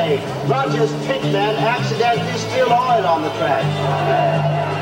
Rogers pitman accidentally spilled oil on the track.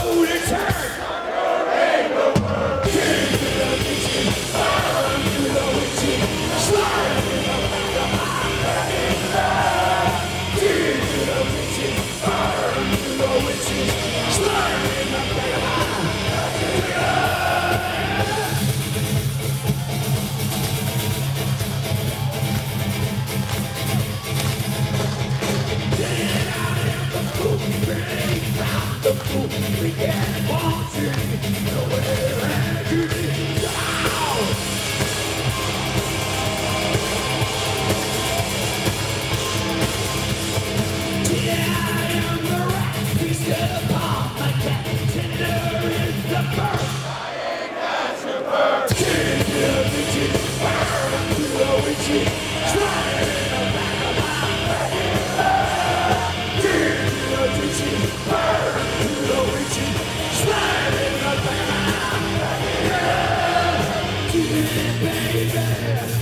Golden Child! baby.